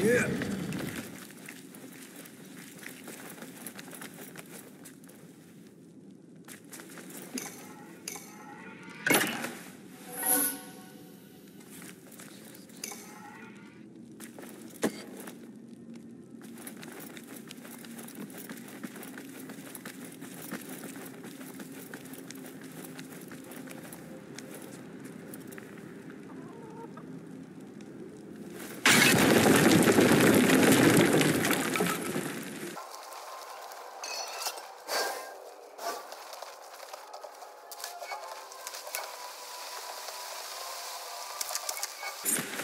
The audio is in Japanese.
Yeah. you